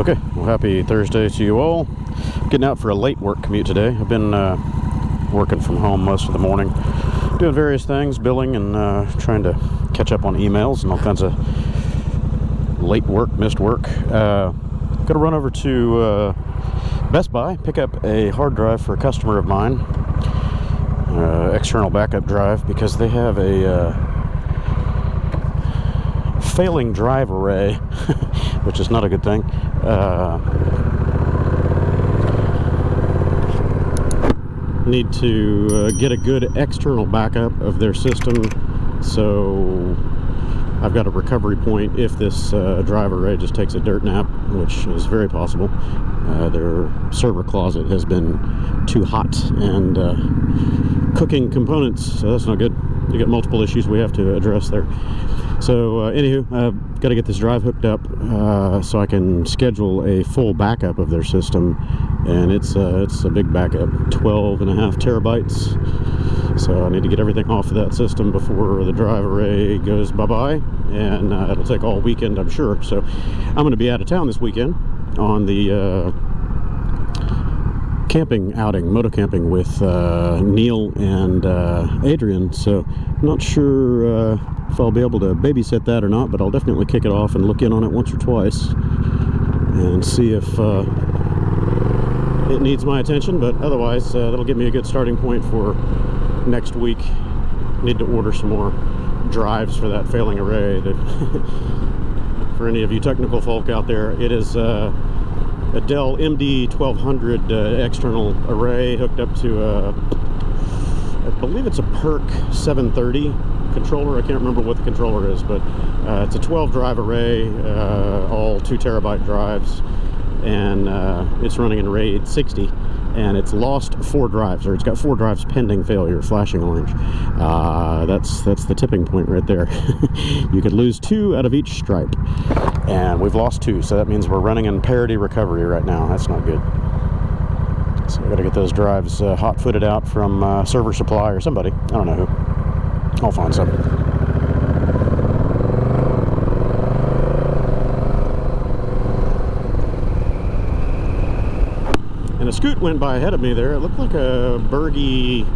Okay, well, happy Thursday to you all. Getting out for a late work commute today. I've been uh, working from home most of the morning, doing various things, billing and uh, trying to catch up on emails and all kinds of late work, missed work. Uh, Got to run over to uh, Best Buy, pick up a hard drive for a customer of mine, uh, external backup drive, because they have a uh, failing drive array, which is not a good thing. Uh, need to uh, get a good external backup of their system, so I've got a recovery point if this uh, array just takes a dirt nap, which is very possible. Uh, their server closet has been too hot and uh, cooking components, so that's not good. You got multiple issues we have to address there. So, uh, anywho, I've got to get this drive hooked up uh, so I can schedule a full backup of their system, and it's uh, it's a big backup, 12 and a half terabytes. So I need to get everything off of that system before the drive array goes bye-bye, and uh, it'll take all weekend, I'm sure. So I'm going to be out of town this weekend on the uh, camping outing, moto camping with uh, Neil and uh, Adrian. So I'm not sure uh, if I'll be able to babysit that or not, but I'll definitely kick it off and look in on it once or twice and see if uh, it needs my attention. But otherwise, uh, that'll give me a good starting point for next week. Need to order some more drives for that failing array. for any of you technical folk out there, it is uh, a Dell MD1200 uh, external array hooked up to a, I believe it's a PERC 730 controller. I can't remember what the controller is, but uh, it's a 12 drive array, uh, all two terabyte drives, and uh, it's running in RAID 60 and it's lost four drives, or it's got four drives pending failure, flashing orange. Uh, that's that's the tipping point right there. you could lose two out of each stripe, and we've lost two, so that means we're running in parity recovery right now. That's not good. So we got to get those drives uh, hot-footed out from uh, server supply or somebody. I don't know who. I'll find some. Scoot went by ahead of me there. It looked like a Berge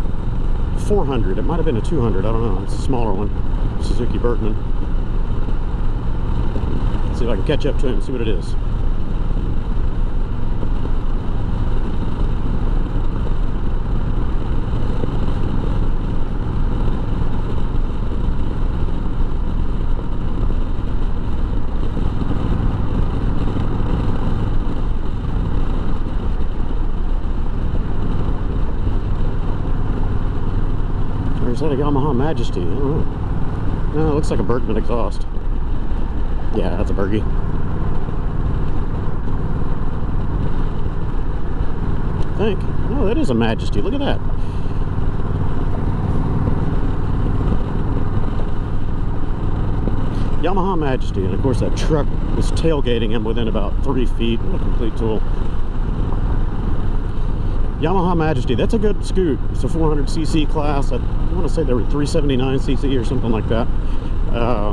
400. It might have been a 200. I don't know. It's a smaller one. Suzuki Burgman. Let's see if I can catch up to him and see what it is. is that a Yamaha Majesty? No, it looks like a Burgman exhaust. Yeah, that's a Bergie. I think. Oh, that is a Majesty. Look at that. Yamaha Majesty, and of course that truck was tailgating him within about three feet. What a complete tool. Yamaha Majesty, that's a good scoot. It's a 400cc class. I want to say they were 379cc or something like that. Uh,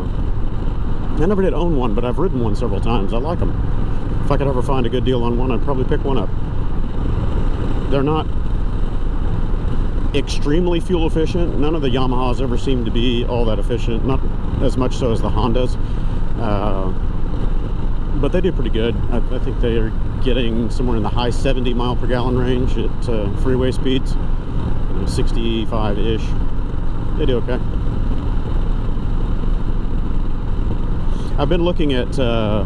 I never did own one, but I've ridden one several times. I like them. If I could ever find a good deal on one, I'd probably pick one up. They're not extremely fuel efficient. None of the Yamahas ever seem to be all that efficient, not as much so as the Hondas. Uh, but they do pretty good. I, I, think they are getting somewhere in the high 70 mile per gallon range at uh, freeway speeds, you know, 65-ish. They do okay. I've been looking at uh,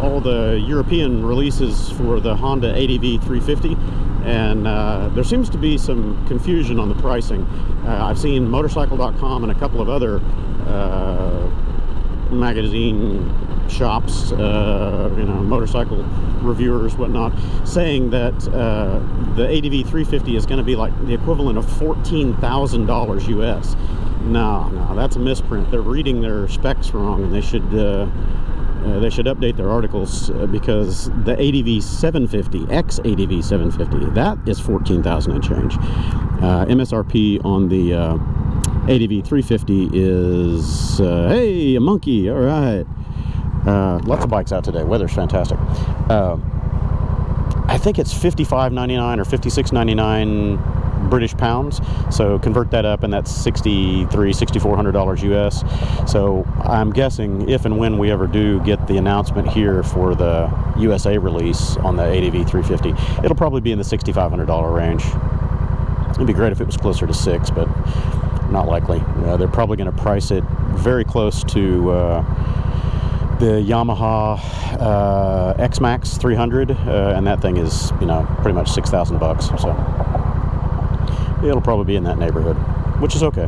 all the European releases for the Honda ADV 350 and uh, there seems to be some confusion on the pricing. Uh, I've seen motorcycle.com and a couple of other uh, magazine shops, uh, you know, motorcycle reviewers, whatnot, saying that uh, the ADV 350 is going to be like the equivalent of $14,000 US. No, no, that's a misprint. They're reading their specs wrong, and they should uh, uh they should update their articles uh, because the ADV 750, X ADV 750, that is 14,000 and change. Uh, MSRP on the ADV 350 is, hey, a monkey, all right. Uh, lots of bikes out today. Weather's fantastic. Uh, I think it's 55.99 or 56.99 British pounds. So convert that up, and that's 63, 6400 dollars US. So I'm guessing if and when we ever do get the announcement here for the USA release on the ADV 350, it'll probably be in the 6500 dollar range. It'd be great if it was closer to six, but not likely. Uh, they're probably going to price it very close to. The Yamaha uh, X-Max 300, uh, and that thing is, you know, pretty much 6,000 bucks. So it'll probably be in that neighborhood, which is okay.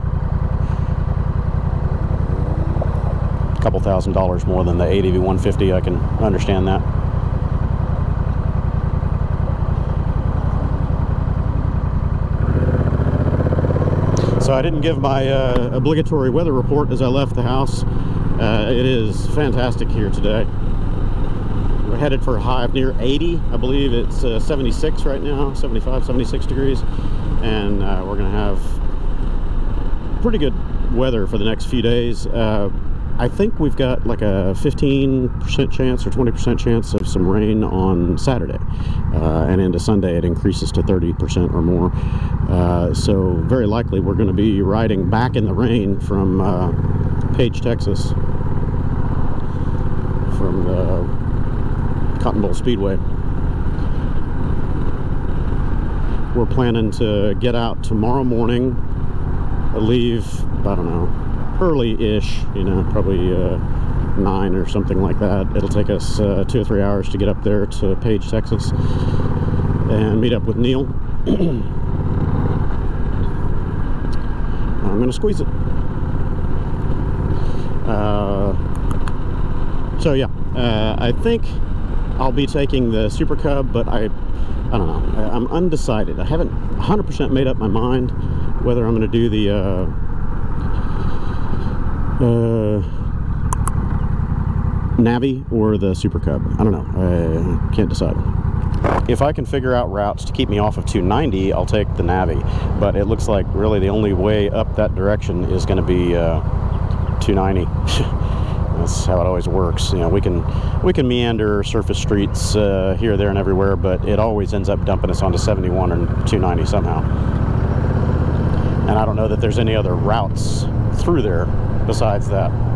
A couple thousand dollars more than the ADV 150, I can understand that. So I didn't give my uh, obligatory weather report as I left the house. Uh, it is fantastic here today. We're headed for a high of near 80. I believe it's uh, 76 right now, 75, 76 degrees. And uh, we're going to have pretty good weather for the next few days. I think we've got like a 15% chance or 20% chance of some rain on Saturday. Uh, and into Sunday, it increases to 30% or more. Uh, so, very likely, we're going to be riding back in the rain from uh, Paige, Texas, from the Cotton Bowl Speedway. We're planning to get out tomorrow morning, leave, I don't know, early-ish, you know, probably uh, nine or something like that. It'll take us uh, two or three hours to get up there to Paige, Texas, and meet up with Neil. I'm gonna squeeze it. Uh, so yeah, uh, I think I'll be taking the Super Cub, but I, I don't know. I'm undecided. I haven't 100% made up my mind whether I'm going to do the. Uh, Navi or the Super Cub. I don't know. I can't decide. If I can figure out routes to keep me off of 290, I'll take the Navi. But it looks like really the only way up that direction is going to be uh, 290. That's how it always works. You know, we can we can meander surface streets uh, here, there, and everywhere, but it always ends up dumping us onto 71 or 290 somehow. And I don't know that there's any other routes through there besides that.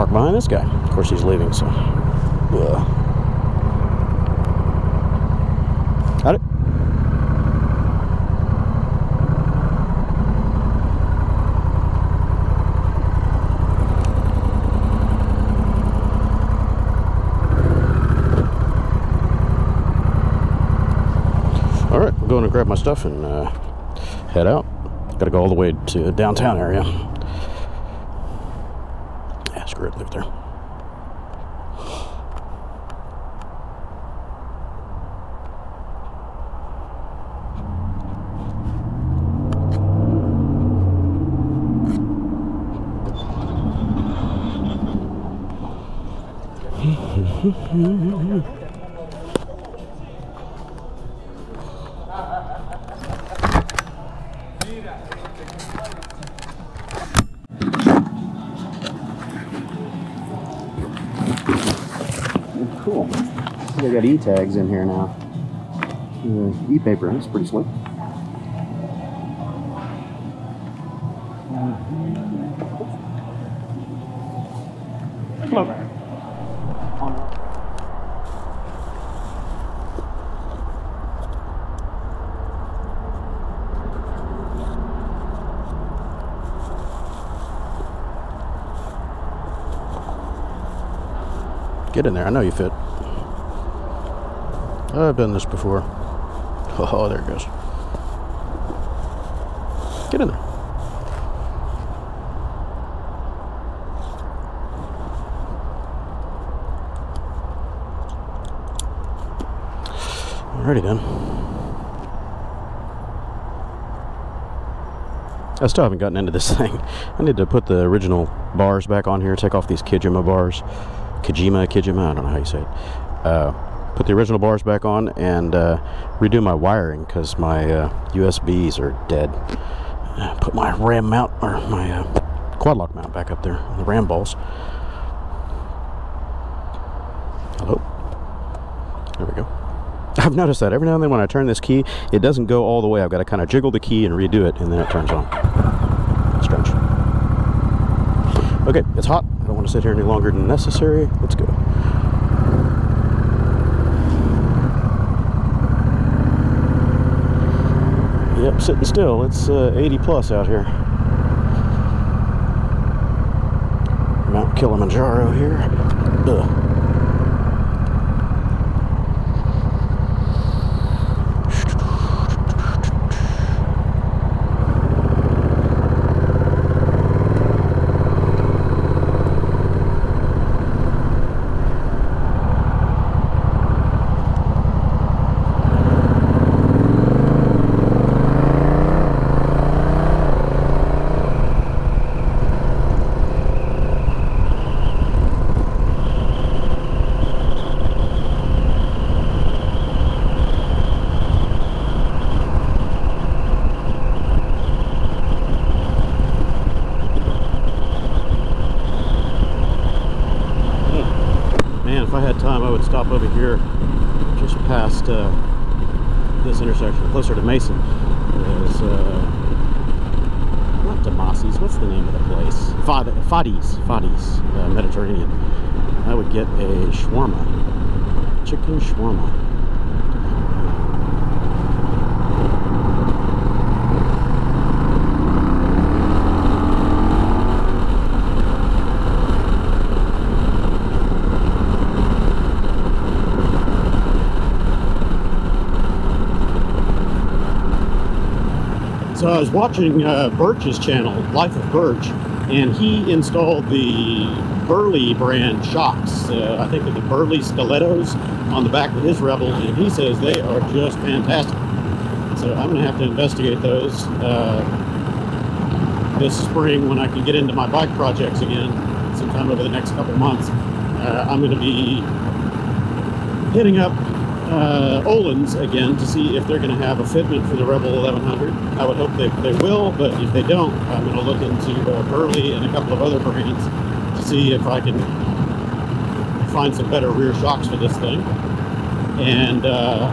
Park behind this guy. Of course, he's leaving, so. Yeah. Got it. All right, I'm going to grab my stuff and uh, head out. Got to go all the way to downtown area. Yeah, screw it, leave it there. Cool. They got e-tags in here now. Uh, e-paper, that's pretty slick. Hello. Get in there. I know you fit. I've done this before. Oh, there it goes. Get in there. Alrighty then. I still haven't gotten into this thing. I need to put the original bars back on here, take off these Kijima bars. Kijima, Kijima, I don't know how you say it. Uh, put the original bars back on and uh, redo my wiring because my uh, USBs are dead. Put my RAM mount or my uh, quad lock mount back up there on the RAM balls. Hello. There we go. I've noticed that every now and then when I turn this key, it doesn't go all the way. I've got to kind of jiggle the key and redo it, and then it turns on. Strange. Okay, it's hot. I don't want to sit here any longer than necessary. Let's go. Yep, sitting still. It's uh, 80 plus out here. Mount Kilimanjaro here. Ugh. Man, if I had time, I would stop over here just past uh, this intersection, closer to Mason. There's, uh, not Damasi's, what's the name of the place? Fad Fadi's, Fadi's, uh, Mediterranean. I would get a shawarma, chicken shawarma. So I was watching uh, Burch's channel, Life of Burch, and he installed the Burly brand shocks. Uh, I think they're the Burly Stilettos on the back of his Rebel, and he says they are just fantastic. So I'm going to have to investigate those uh, this spring when I can get into my bike projects again, sometime over the next couple months. Uh, I'm going to be hitting up uh, Öhlins again to see if they're going to have a fitment for the Rebel 1100. I would hope they, they will, but if they don't, I'm going to look into uh, Burly and a couple of other brands to see if I can find some better rear shocks for this thing. And uh,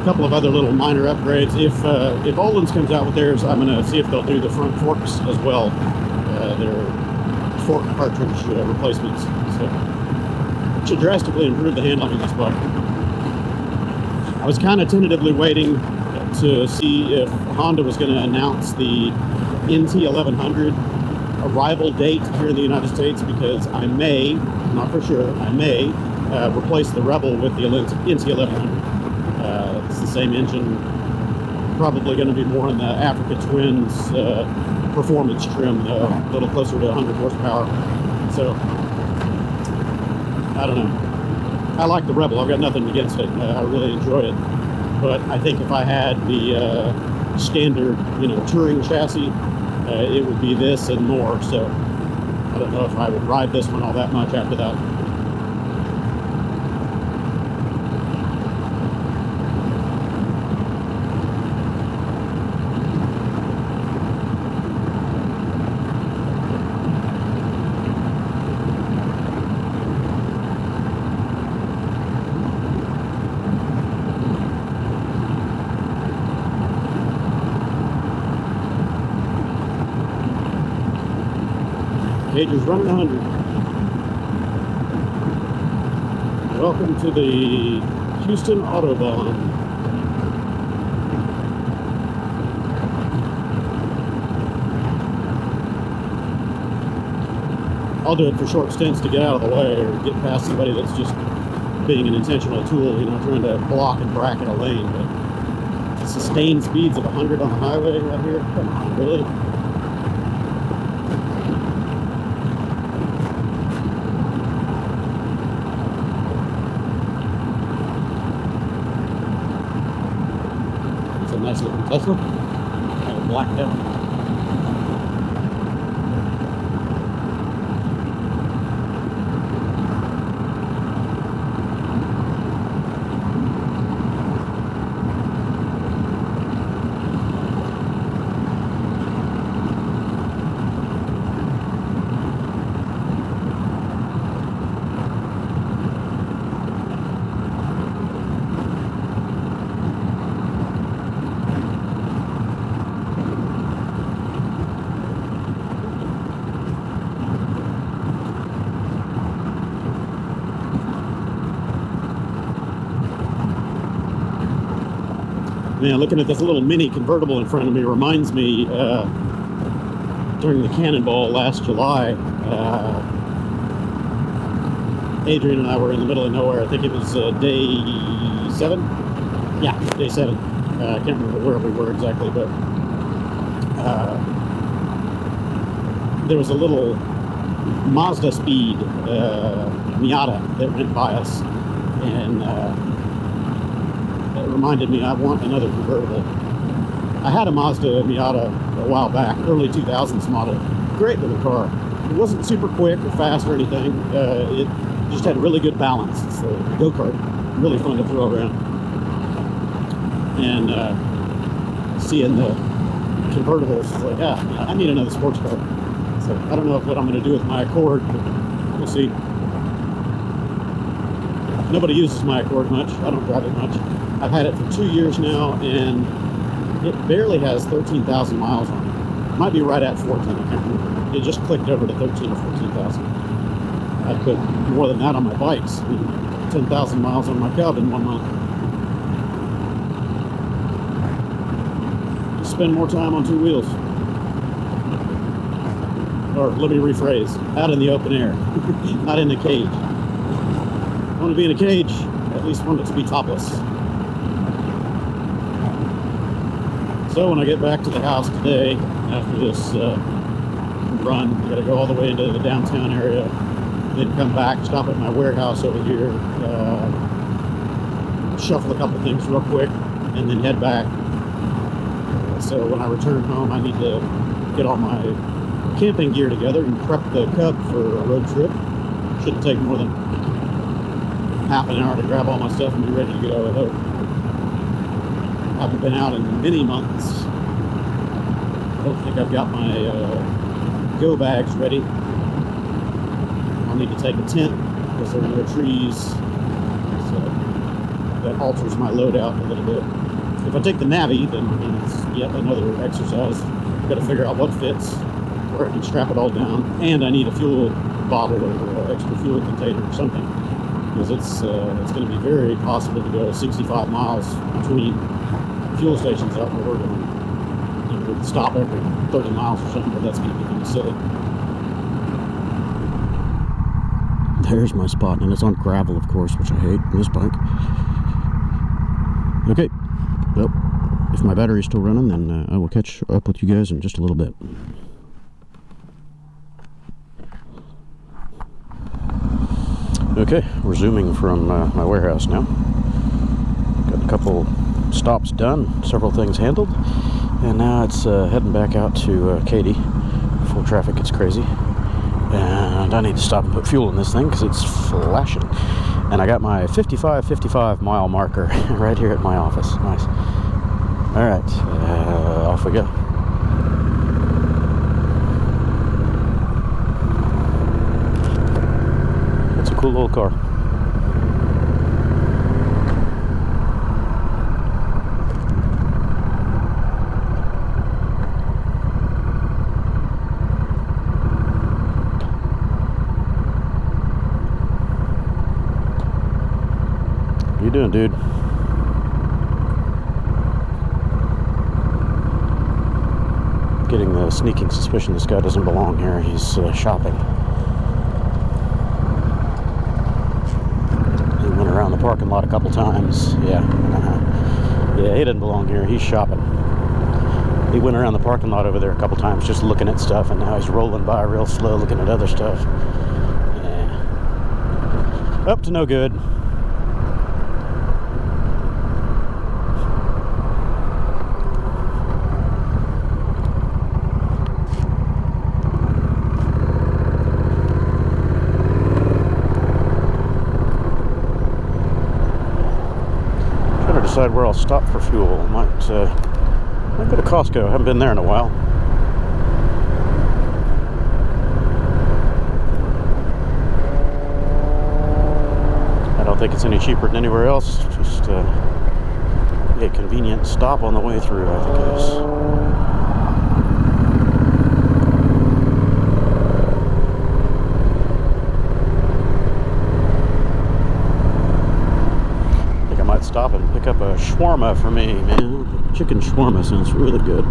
a couple of other little minor upgrades. If uh, if Öhlins comes out with theirs, I'm going to see if they'll do the front forks as well. Uh, their fork cartridge uh, replacements. So should drastically improve the handling of this bike. I was kind of tentatively waiting to see if Honda was going to announce the NT1100 arrival date here in the United States because I may, not for sure, I may uh, replace the Rebel with the NT1100. Uh, it's the same engine, probably going to be more in the Africa Twins uh, performance trim, a little closer to 100 horsepower. So I don't know. I like the Rebel. I've got nothing against it. Uh, I really enjoy it. But I think if I had the uh, standard, you know, touring chassis, uh, it would be this and more. So I don't know if I would ride this one all that much after that. Is 100. Welcome to the Houston Autobahn. I'll do it for short stints to get out of the way or get past somebody that's just being an intentional tool, you know, trying to block and bracket a lane. But sustained speeds of 100 on the highway out here, come on, really? a nice looking Tesla. Out. Man, looking at this little mini convertible in front of me reminds me uh, during the Cannonball last July, uh, Adrian and I were in the middle of nowhere. I think it was uh, day seven. Yeah, day seven. Uh, I can't remember where we were exactly, but uh, there was a little Mazdaspeed uh, Miata that went by us, and reminded me I want another convertible. I had a Mazda Miata a while back, early 2000s model. Great little car. It wasn't super quick or fast or anything. Uh, it just had really good balance. It's a go-kart. Really fun to throw around. And uh, seeing the convertibles, it's like, ah, I need another sports car. So I don't know what I'm going to do with my Accord, but we'll see. Nobody uses my Accord much. I don't drive it much. I've had it for two years now, and it barely has 13,000 miles on it. it. Might be right at 14. I can't remember. It just clicked over to 13 or 14,000. I put more than that on my bikes. 10,000 miles on my Cub in one month. Spend more time on two wheels. Or let me rephrase, out in the open air, not in the cage. I want to be in a cage, at least want it to be topless. So when I get back to the house today, after this uh, run, I gotta go all the way into the downtown area, then come back, stop at my warehouse over here, uh, shuffle a couple things real quick, and then head back. So when I return home, I need to get all my camping gear together and prep the Cub for a road trip. Shouldn't take more than half an hour to grab all my stuff and be ready to go. I hope. Haven't been out in many months. I don't think I've got my uh, go bags ready. I'll need to take a tent because there are no trees. So that alters my loadout a little bit. If I take the Navi, then, then it's yet another exercise. I've got to figure out what fits, where I can strap it all down, and I need a fuel bottle or uh, extra fuel container or something because it's uh, it's going to be very possible to go 65 miles between fuel stations out where we're going. Know, stop every 30 miles or something, but that's going to be kind of silly. There's my spot, and it's on gravel, of course, which I hate on this bike. Okay, well, if my battery's still running, then uh, I will catch up with you guys in just a little bit. Okay, we're zooming from uh, my warehouse now. Got a couple stops done, several things handled, and now it's uh, heading back out to uh, Katy before traffic gets crazy. And I need to stop and put fuel in this thing because it's flashing. And I got my 55 55 mile marker right here at my office. Nice. All right, uh, off we go. It's a cool little car. You doing, dude? Getting the sneaking suspicion this guy doesn't belong here. He's uh, shopping. He went around the parking lot a couple times. Yeah. Uh-huh. Yeah, he doesn't belong here. He's shopping. He went around the parking lot over there a couple times just looking at stuff, and now he's rolling by real slow looking at other stuff. Yeah. Up to no good. Decide where I'll stop for fuel. Might, uh, might go to Costco. I haven't been there in a while. I don't think it's any cheaper than anywhere else. Just uh, a convenient stop on the way through, I think it is. I think I might stop and up a shawarma for me, man. Chicken shawarma sounds really good.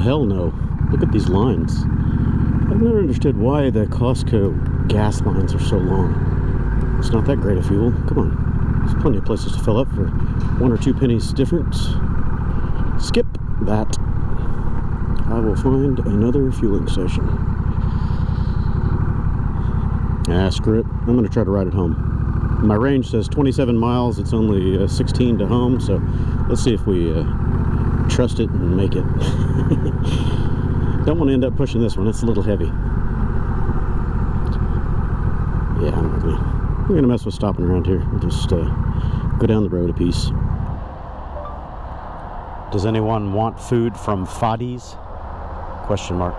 Hell no. Look at these lines. I've never understood why the Costco gas lines are so long. It's not that great a fuel. Come on. There's plenty of places to fill up for one or two pennies difference. Skip that. I will find another fueling station. Ah, screw it. I'm going to try to ride it home. My range says 27 miles. It's only uh, 16 to home, so let's see if we uh, trust it and make it. Don't want to end up pushing this one. It's a little heavy. Yeah, I'm not gonna. We're gonna mess with stopping around here. We'll just uh, go down the road a piece. Does anyone want food from Fadi's? Question mark.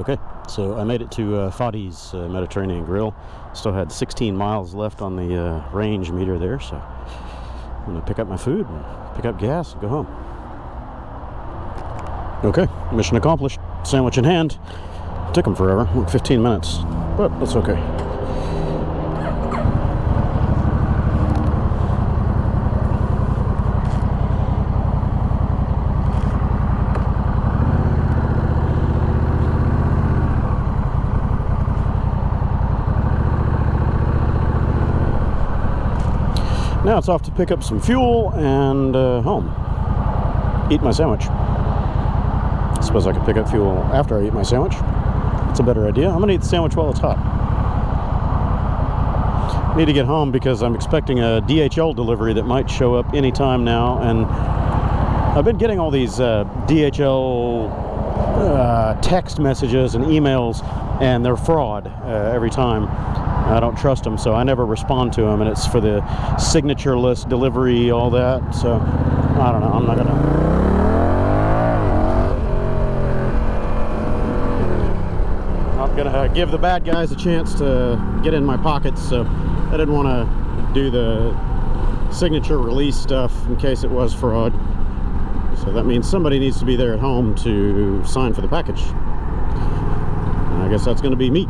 Okay, so I made it to uh, Fadi's uh, Mediterranean Grill. Still had 16 miles left on the uh, range meter there, so I'm gonna pick up my food pick up gas and go home. Okay, mission accomplished. Sandwich in hand. Took them forever, like 15 minutes, but that's okay. Now it's off to pick up some fuel and uh, home. Eat my sandwich. I suppose I could pick up fuel after I eat my sandwich. That's a better idea. I'm gonna eat the sandwich while it's hot. Need to get home because I'm expecting a DHL delivery that might show up anytime now, and I've been getting all these uh, DHL uh, text messages and emails, and they're fraud uh, every time. I don't trust them, so I never respond to them, and it's for the signature list delivery, all that. So I don't know. I'm not gonna. I'm gonna uh, give the bad guys a chance to get in my pockets, so I didn't want to do the signature release stuff in case it was fraud. So that means somebody needs to be there at home to sign for the package. And I guess that's going to be me.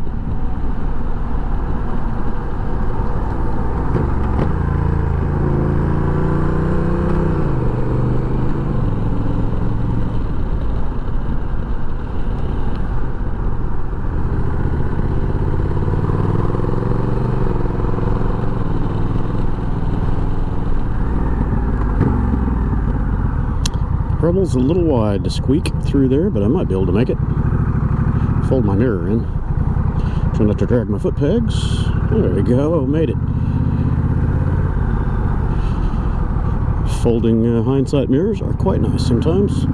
Rubble's a little wide to squeak through there, but I might be able to make it. Fold my mirror in. Try not to drag my foot pegs. There we go, made it. Folding uh, hindsight mirrors are quite nice sometimes.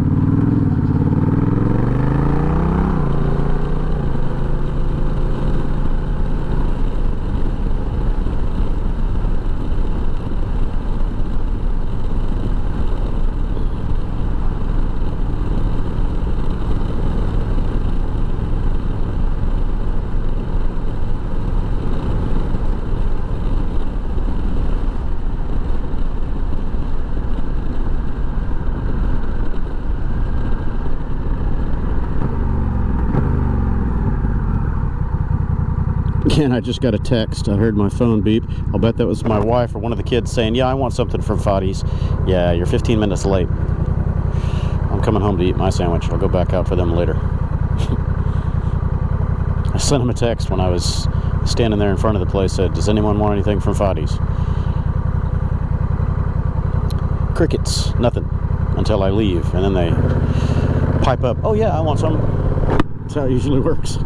I just got a text. I heard my phone beep. I'll bet that was my wife or one of the kids saying, Yeah, I want something from Fadi's. Yeah, you're 15 minutes late. I'm coming home to eat my sandwich. I'll go back out for them later. I sent him a text when I was standing there in front of the place. Said, "Does anyone want anything from Fadi's?" Crickets, nothing until I leave, and then they pipe up. Oh yeah, I want some. That's how it usually works.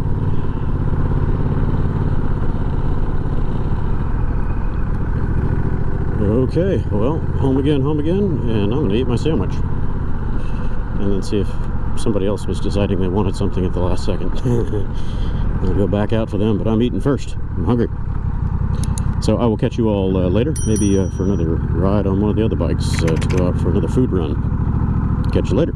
Okay, well, home again, home again, and I'm gonna eat my sandwich. And then see if somebody else was deciding they wanted something at the last second. I'll go back out for them, but I'm eating first. I'm hungry. So I will catch you all uh, later, maybe uh, for another ride on one of the other bikes uh, to go out for another food run. Catch you later.